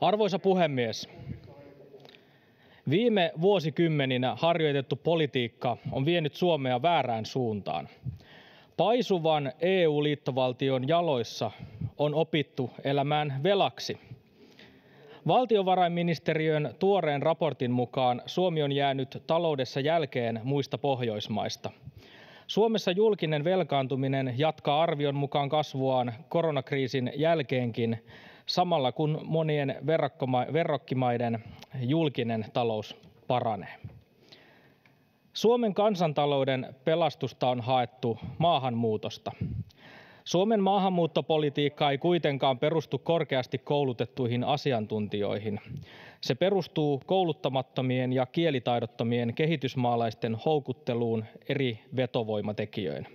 Arvoisa puhemies! Viime vuosikymmeninä harjoitettu politiikka on vienyt Suomea väärään suuntaan. Paisuvan EU-liittovaltion jaloissa on opittu elämään velaksi. Valtiovarainministeriön tuoreen raportin mukaan Suomi on jäänyt taloudessa jälkeen muista Pohjoismaista. Suomessa julkinen velkaantuminen jatkaa arvion mukaan kasvuaan koronakriisin jälkeenkin samalla kun monien verrokkimaiden julkinen talous paranee. Suomen kansantalouden pelastusta on haettu maahanmuutosta. Suomen maahanmuuttopolitiikka ei kuitenkaan perustu korkeasti koulutettuihin asiantuntijoihin. Se perustuu kouluttamattomien ja kielitaidottomien kehitysmaalaisten houkutteluun eri vetovoimatekijöin.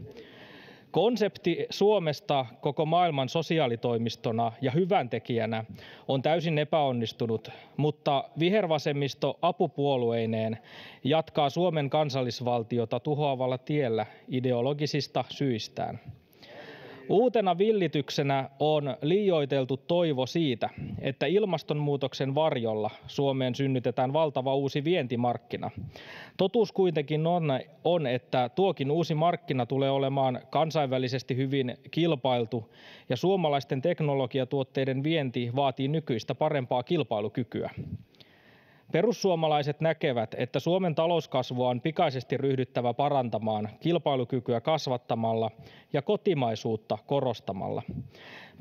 Konsepti Suomesta koko maailman sosiaalitoimistona ja hyväntekijänä on täysin epäonnistunut, mutta vihervasemmisto apupuolueineen jatkaa Suomen kansallisvaltiota tuhoavalla tiellä ideologisista syistään. Uutena villityksenä on liioiteltu toivo siitä, että ilmastonmuutoksen varjolla Suomeen synnytetään valtava uusi vientimarkkina. Totuus kuitenkin on, on, että tuokin uusi markkina tulee olemaan kansainvälisesti hyvin kilpailtu ja suomalaisten teknologiatuotteiden vienti vaatii nykyistä parempaa kilpailukykyä. Perussuomalaiset näkevät, että Suomen talouskasvua on pikaisesti ryhdyttävä parantamaan kilpailukykyä kasvattamalla ja kotimaisuutta korostamalla.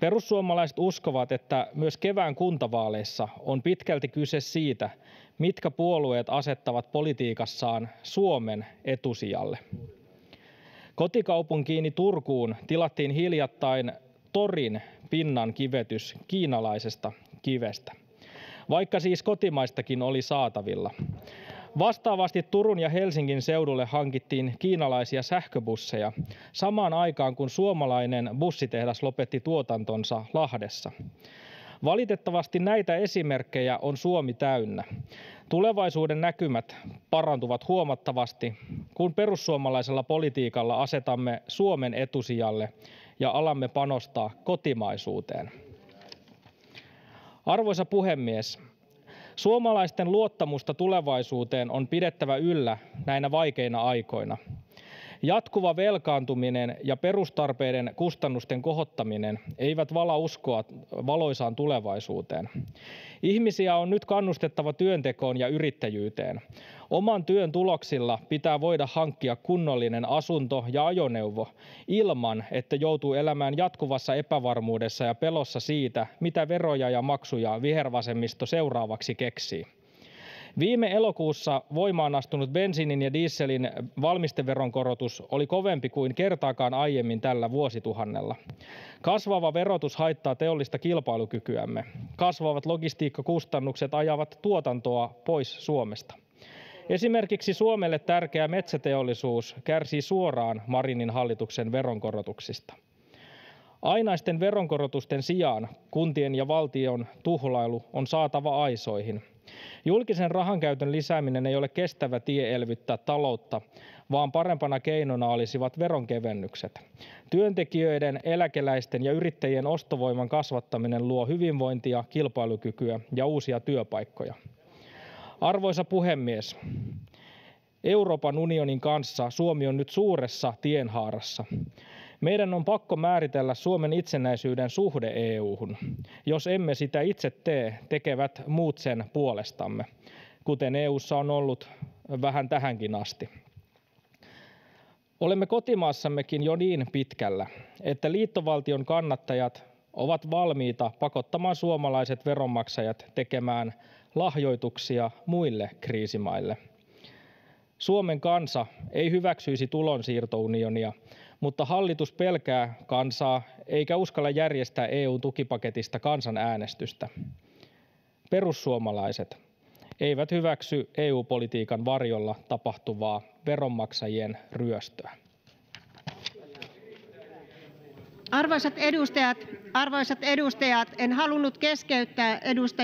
Perussuomalaiset uskovat, että myös kevään kuntavaaleissa on pitkälti kyse siitä, mitkä puolueet asettavat politiikassaan Suomen etusijalle. Kotikaupunkiini Turkuun tilattiin hiljattain torin pinnan kivetys kiinalaisesta kivestä vaikka siis kotimaistakin oli saatavilla. Vastaavasti Turun ja Helsingin seudulle hankittiin kiinalaisia sähköbusseja samaan aikaan kun suomalainen bussitehdas lopetti tuotantonsa Lahdessa. Valitettavasti näitä esimerkkejä on Suomi täynnä. Tulevaisuuden näkymät parantuvat huomattavasti, kun perussuomalaisella politiikalla asetamme Suomen etusijalle ja alamme panostaa kotimaisuuteen. Arvoisa puhemies! Suomalaisten luottamusta tulevaisuuteen on pidettävä yllä näinä vaikeina aikoina. Jatkuva velkaantuminen ja perustarpeiden kustannusten kohottaminen eivät vala uskoa valoisaan tulevaisuuteen. Ihmisiä on nyt kannustettava työntekoon ja yrittäjyyteen. Oman työn tuloksilla pitää voida hankkia kunnollinen asunto ja ajoneuvo ilman, että joutuu elämään jatkuvassa epävarmuudessa ja pelossa siitä, mitä veroja ja maksuja vihervasemmisto seuraavaksi keksii. Viime elokuussa voimaan astunut bensiinin ja dieselin valmisteveron korotus oli kovempi kuin kertaakaan aiemmin tällä vuosituhannella. Kasvava verotus haittaa teollista kilpailukykyämme. Kasvavat logistiikkakustannukset ajavat tuotantoa pois Suomesta. Esimerkiksi Suomelle tärkeä metsäteollisuus kärsii suoraan Marinin hallituksen veronkorotuksista. Ainaisten veronkorotusten sijaan kuntien ja valtion tuhlailu on saatava aisoihin. Julkisen rahankäytön lisääminen ei ole kestävä tie elvyttää taloutta, vaan parempana keinona olisivat veronkevennykset. Työntekijöiden, eläkeläisten ja yrittäjien ostovoiman kasvattaminen luo hyvinvointia, kilpailukykyä ja uusia työpaikkoja. Arvoisa puhemies! Euroopan unionin kanssa Suomi on nyt suuressa tienhaarassa. Meidän on pakko määritellä Suomen itsenäisyyden suhde EU:hun. Jos emme sitä itse tee, tekevät muut sen puolestamme, kuten EU:ssa on ollut vähän tähänkin asti. Olemme kotimaassammekin jo niin pitkällä, että liittovaltion kannattajat ovat valmiita pakottamaan suomalaiset veronmaksajat tekemään lahjoituksia muille kriisimaille. Suomen kansa ei hyväksyisi tulonsiirtounionia, mutta hallitus pelkää kansaa eikä uskalla järjestää EU-tukipaketista kansanäänestystä. Perussuomalaiset eivät hyväksy EU-politiikan varjolla tapahtuvaa veronmaksajien ryöstöä. Arvoisat edustajat, arvoisat edustajat, en halunnut keskeyttää edustaja